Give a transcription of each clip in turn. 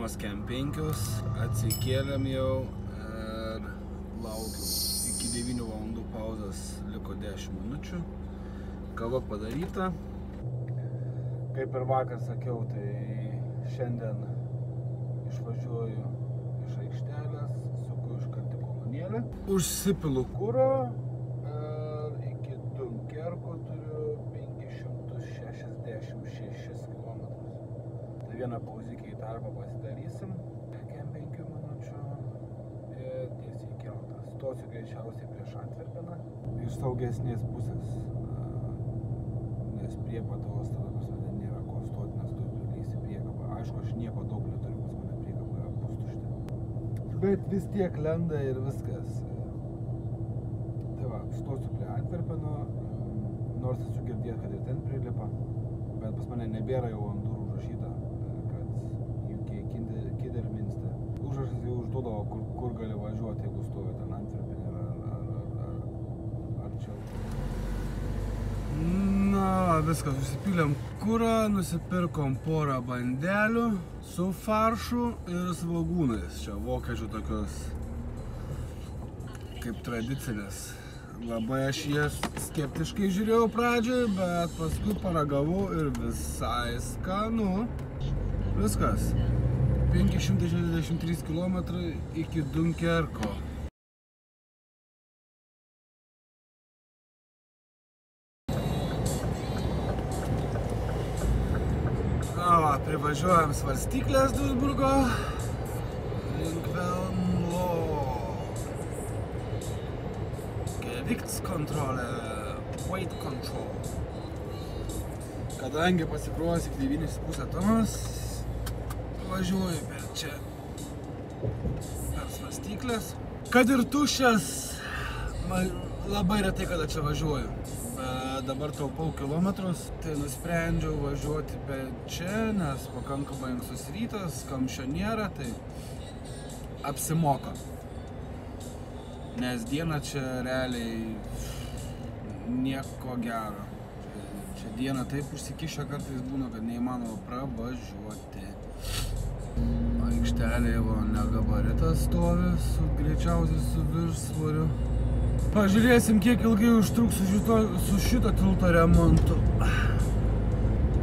pirmos kem 5, atsikėlėm jau ir laukiu. Iki 9 valandų pauzas liko 10 minučių. Kava padaryta. Kaip ir vakar sakiau, tai šiandien išvažiuoju iš aikštelės, suku iš karti kolonėlę. Užsipilu kūro iki Dunkerko turiu 566 km. Tai vieną pauzikį į darbą pasidarysim, 5 minučių ir tiesiai į keltą. Stosiu greičiausiai prieš Antverpeną. Iš saugesnės pusės, nes priepatos tada pas mane nėra ko stoti, nes tu prilysi priekabą. Aišku, aš nieko daug neturiu, pas mane priekaba yra pustuštė. Bet vis tiek lenda ir viskas. Tai va, stosiu prie Antverpeno, nors esu girdėjęs, kad ir ten prilipa, bet pas mane nebėra jau ant durų Užrašas jau užduodavo, kur, kur gali važiuoti, jeigu stovi ten Antverpenė ar, ar, ar, ar arčiau. Na, viskas, užsipylėm kurą, nusipirkom porą bandelių su faršu ir svagūnais. Čia vokiečių tokios kaip tradicinės. Labai aš jas skeptiškai žiūrėjau pradžioj, bet paskui paragavau ir visai skanu. Viskas. 563 km iki Dunkerko. Va, privažiuojam svarstyklės Duisburgo link Velmlo. Gewichtskontrolle, weight control. Kadangi pasikruoju tik 9,5 tonos, važiuoju per čia per svarstyklės. Kad ir man labai retai kada čia važiuoju. Bet dabar taupau kilometrus, tai nusprendžiau važiuoti per čia, nes pakankamai ankstus rytas, kamščio nėra, tai apsimoka. Nes diena čia realiai nieko gero. Čia diena taip užsikišę kartais būna, kad neįmanoma pravažiuoti. Aikštelėje va negabaritas stovi, su, greičiausiai su viršsvoriu. Pažiūrėsim, kiek ilgai užtruks su šito, su šito tilto remontu.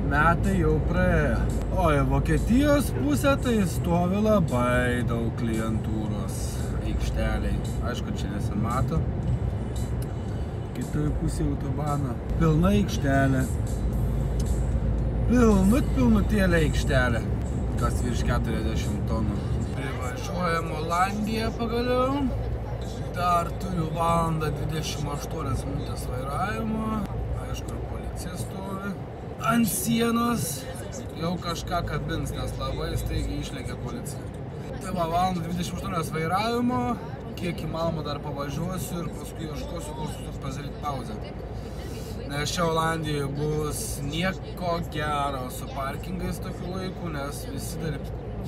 Metai jau praėjo. O į Vokietijos pusę tai stovi labai daug klientūros aikšteliai. Aišku, čia nesimato. Kitoje pusėje autobano. Pilna aikštelė. Pilnut pilnutėlė aikštelė. Kas virš 40 tonų. Privažiuojam Olandiją pagaliau. Dar turiu valandą 28 minutės vairavimo. Aišku, ir policija stovi. Ant sienos jau kažką kabins, nes labai staigiai išlėkė policija. Tai va, valandą 28 vairavimo, kiek įmanoma dar pavažiuosiu ir paskui ieškosiu, kur sustos pasidaryti pauzę. Nes čia Olandijoje bus nieko gero su parkingais tokiu laiku, nes visi dar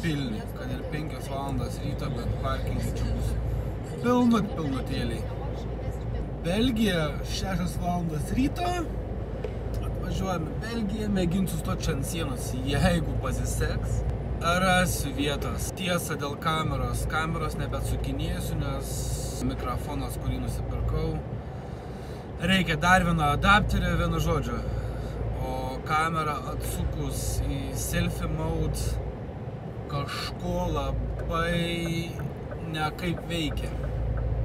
pilni, kad ir 5 valandas ryto, bet parkingai čia bus pilnut pilnutėliai. Belgija 6 valandas ryto, atvažiuojame Belgiją, mėginsiu stoti čia ant sienos, jeigu pasiseks. Rasiu vietos. Tiesa dėl kameros. Kameros nebetsukinėsiu, nes mikrofonas, kurį nusipirkau, reikia dar vieno adapterio, vienu žodžiu. O kamera atsukus į selfie mode kažko labai nekaip veikia.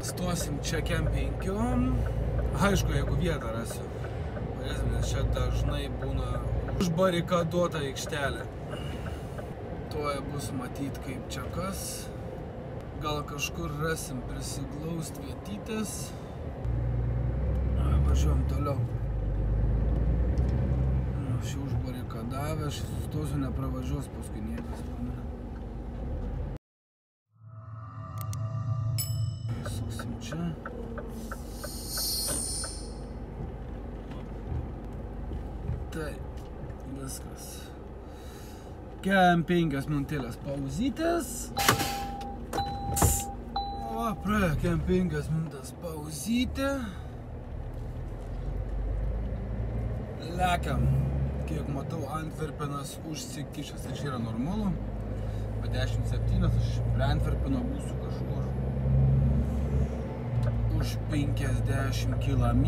Stosim čia kem penkiom. Aišku, jeigu vietą rasiu. Nes čia dažnai būna užbarikaduota aikštelė. Tuoj bus matyt kaip čia kas. Gal kažkur rasim prisiglaust vietytės. Važiuojam toliau. Aš jau užbarikadavę, aš sustosiu, nepravažiuos paskui niekas. Suksim čia. Tai, viskas. Kem penkias minutėlės pauzytės. O, praėjo kem penkias minutės pauzytė. Lekiam. Kiek matau, Antverpenas užsikišęs, tai čia yra normalu. apie 17, aš Brentverpino būsiu kažkur už 50 km,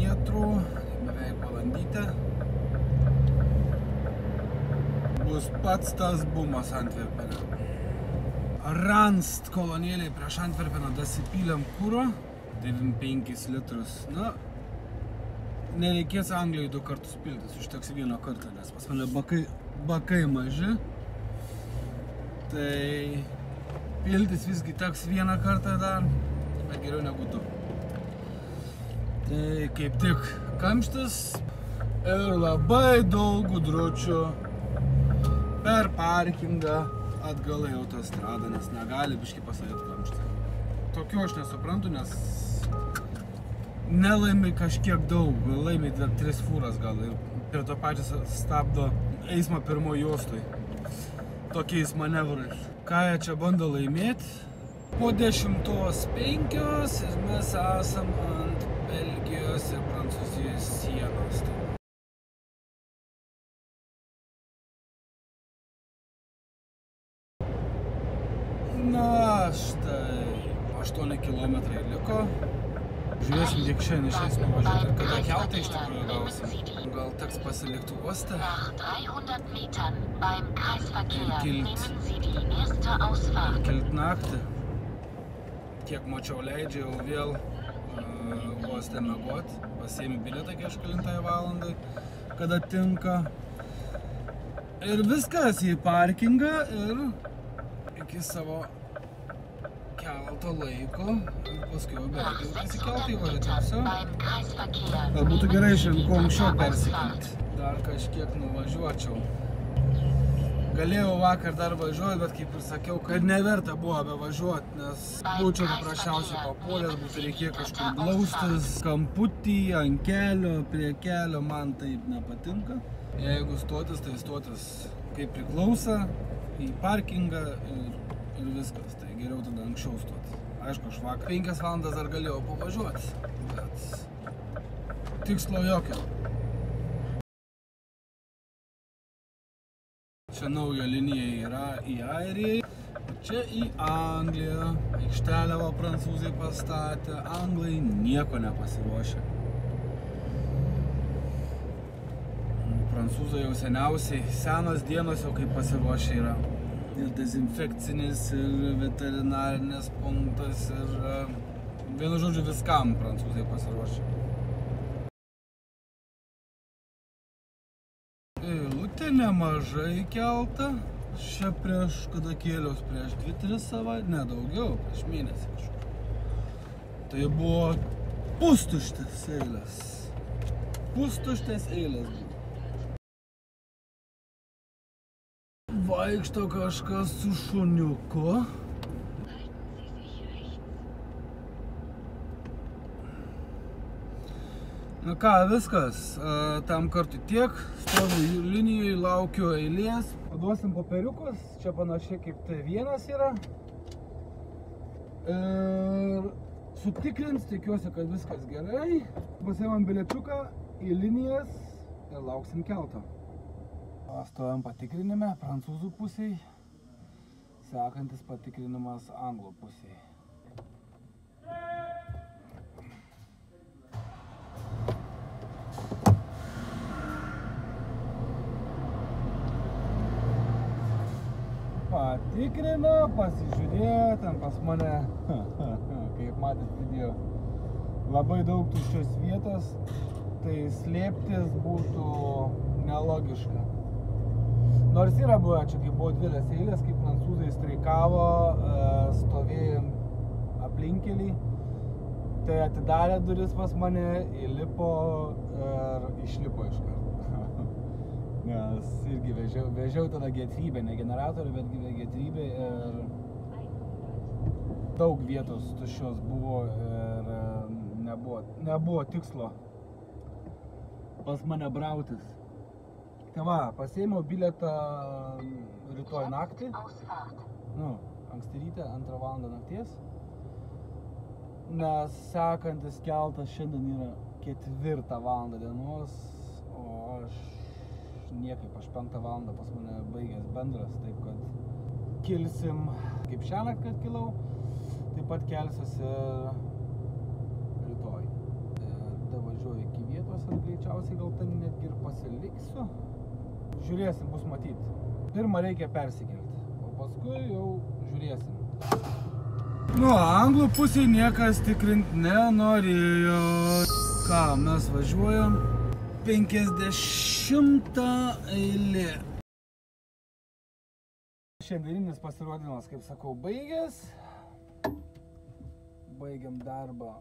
beveik valandytę. Bus pats tas bumas Antverpene. Ranst kolonėliai prieš Antverpeną dasipylėm kūro, 95 litrus. Na, nereikės Anglijai du kartus piltis, užteks vieną kartą, nes pas mane bakai, bakai maži. Tai piltis visgi teks vieną kartą dar, bet geriau negu du. Tai kaip tik kamštis ir labai daug gudručių per parkingą atgal į autostradą, nes negali biškai pasavėti kamštį. Tokiu aš nesuprantu, nes nelaimi kažkiek daug, laimi 2-3 fūras gal ir prie to pačios stabdo eismą pirmo juostui. Tokiais manevrais. Ką jie čia bando laimėti? Po dešimtos penkios ir mes esam ant Belgijos ir Prancūzijos sienos. Na štai, 8 km liko. Žiūrėsim, kiek šiandien išės nuvažiuoti ir kada keltą iš tikrųjų gausim. Gal teks pasilikti uoste. Nach 300 Metern beim Kreisverkehr Gilt. nehmen Sie die erste Ausfahrt. Kilt naktį. Kiek mačiau leidžia jau vėl uh, uoste mėgot. Pasiemi bilietą kažkalintai valandai, kada tinka. Ir viskas į parkingą ir iki savo kelto laiko. Ir paskui jau beveik jau prisikelti į beim Kreisverkehr. Gal būtų gerai šiandien kuo anksčiau persikelti. Dar kažkiek nuvažiuočiau. Galėjau vakar dar važiuoti, bet kaip ir sakiau, kad neverta buvo bevažiuoti, nes būčiau paprasčiausiai papuolęs, būtų reikėjo kažkur glaustis, kamputį, ant kelio, prie kelio, man taip nepatinka. Jeigu stotis, tai stotis kaip priklauso, į parkingą ir, ir viskas, tai geriau tada anksčiau stotis. Aišku, aš vakar 5 valandas dar galėjau pavažiuoti, bet tikslo jokio. Čia nauja linija yra į Airiją, čia į Angliją. Aikštelę va prancūzai pastatė, anglai nieko nepasiruošė. Prancūzai jau seniausiai, senos dienos jau kaip pasiruošę yra. Ir dezinfekcinis, ir veterinarinės punktas, ir e, vienu žodžiu viskam prancūzai pasiruošė. Eilutė nemažai kelta. Čia prieš, kada kėliaus, prieš 2-3 savaitę, ne daugiau, prieš mėnesį kažkur. Tai buvo pustuštės eilės. Pustuštės eilės buvo. Vaikšto kažkas su šuniuku. Na ką, viskas. E, Tam kartui tiek. Stoviu linijoje, laukiu eilės. Paduosim popieriukus. Čia panašiai kaip T1 yra. Ir sutikrins, tikiuosi, kad viskas gerai. Pasiemam biliečiuką į linijas ir lauksim kelto. Stovim patikrinime prancūzų pusiai. Sekantis patikrinimas anglų pusiai. Patikrino, pasižiūrėjo, ten pas mane, kaip matėt video, labai daug tuščios vietos, tai slėptis būtų nelogiška. Nors yra buvę čia, kai buvo didelės eilės, kai prancūzai streikavo, e, stovėjom aplinkelį, tai atidarė duris pas mane, įlipo ir išlipo iš karto. Nes irgi vežiau, vežiau tada getrybę, ne generatorių, bet getrybę ir daug vietos tuščios buvo ir e, nebuvo, nebuvo tikslo pas mane brautis. Va, pasėmiau bilietą rytoj naktį, nu, anksti ryte, antrą valandą nakties, nes sekantis keltas šiandien yra ketvirtą valandą dienos, o aš niekaip, aš penktą valandą pas mane baigęs bendras, taip kad kilsim, kaip šiąnakt, kad kilau, taip pat kelsiuosi rytoj. E, Da važiuoju iki vietos greičiausiai gal ten netgi ir pasiliksiu. Žiūrėsim, bus matyti. Pirmą reikia persikelti, o paskui jau žiūrėsim. Nu, anglų pusėje niekas tikrint nenorėjo. Ką, mes važiuojam 50 eilė. Šiandieninis pasirodymas, kaip sakau, baigęs. Baigiam darbą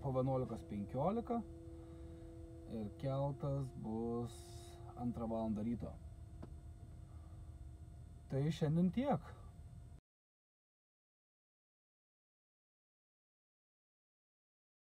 po 11.15 ir keltas bus antrą valandą ryto. Tai šiandien tiek.